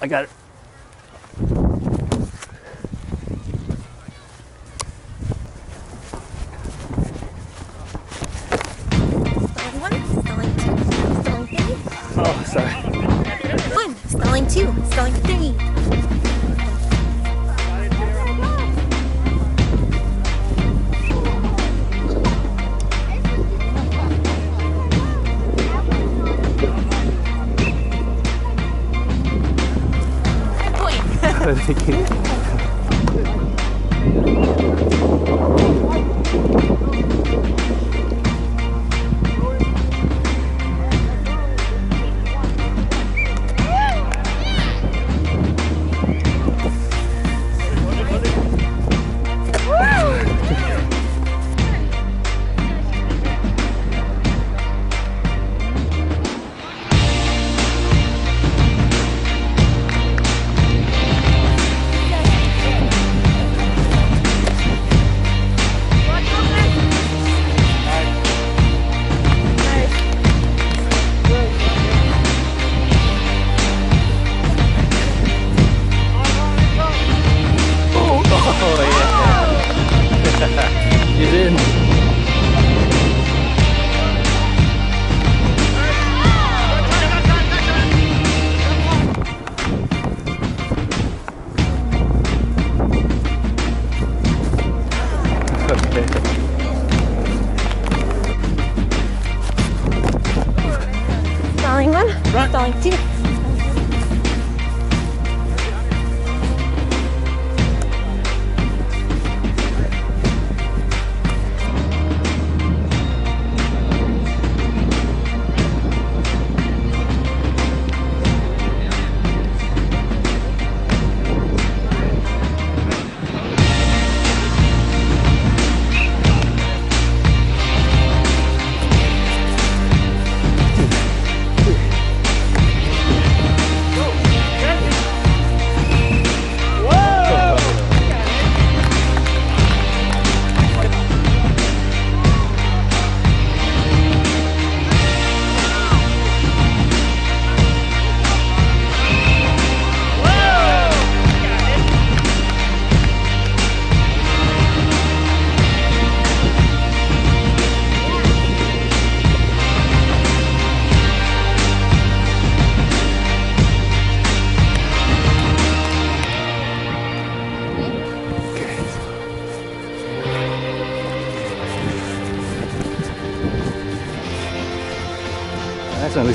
I got it. Então.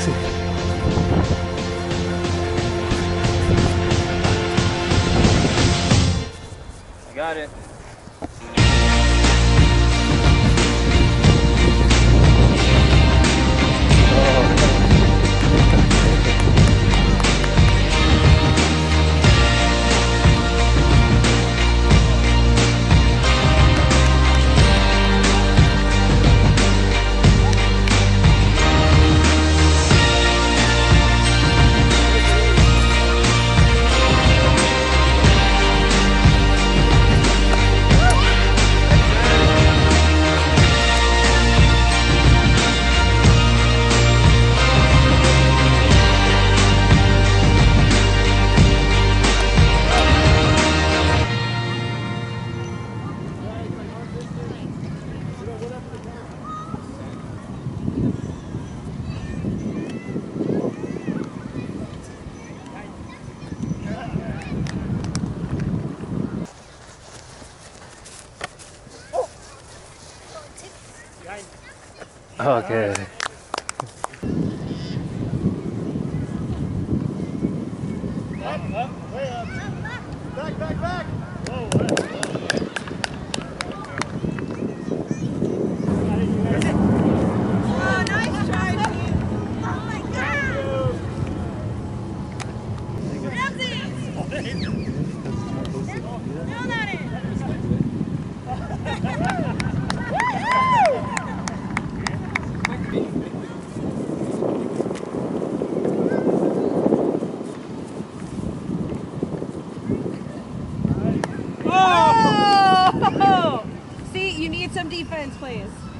Two. Nice one, Lucy. I got it. Okay. Oh! Some defense, please.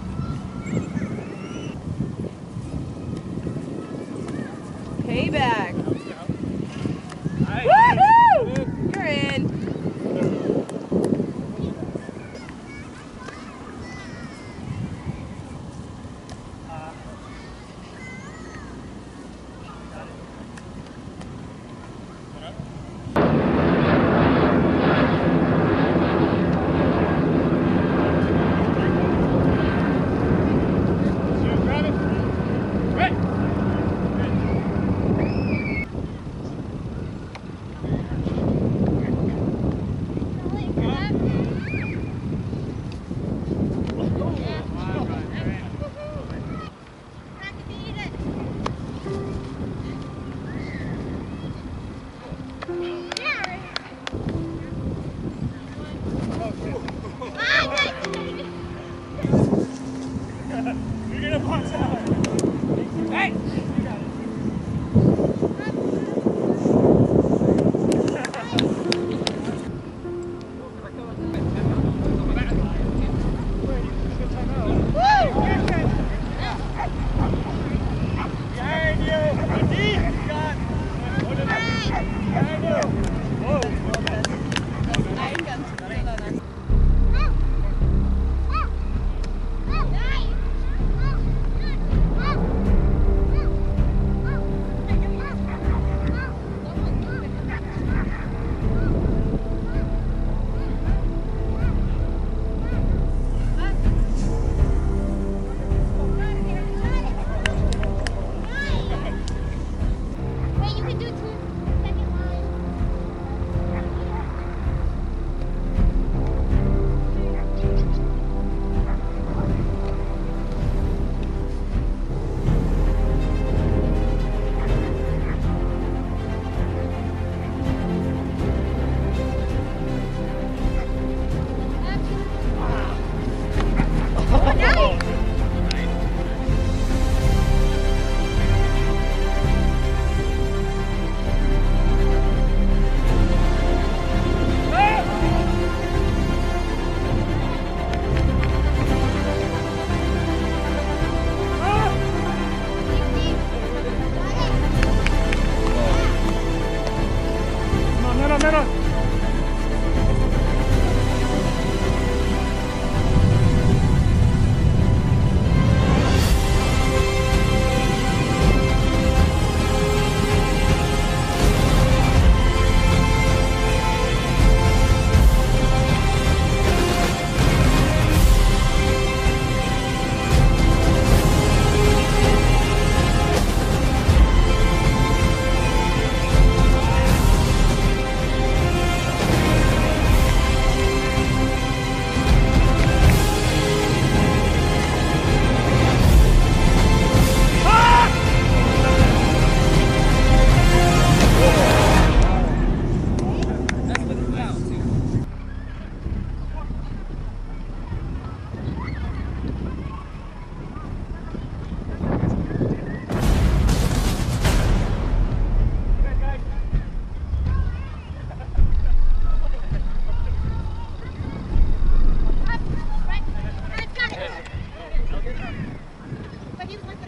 right? no, no.